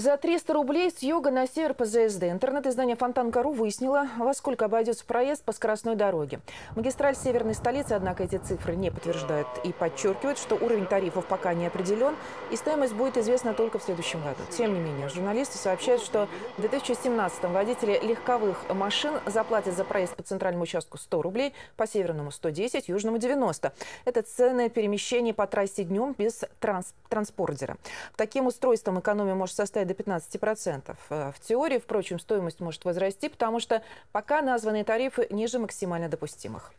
За 300 рублей с юга на север по ЗСД интернет-издание Фонтан.ру выяснило, во сколько обойдется проезд по скоростной дороге. Магистраль северной столицы, однако, эти цифры не подтверждает и подчеркивает, что уровень тарифов пока не определен, и стоимость будет известна только в следующем году. Тем не менее, журналисты сообщают, что в 2017 водители легковых машин заплатят за проезд по центральному участку 100 рублей, по северному 110, южному 90. Это ценное перемещение по трассе днем без транс транспордера. Таким устройством экономия может составить до 15%. Э, в теории, впрочем, стоимость может возрасти, потому что пока названные тарифы ниже максимально допустимых.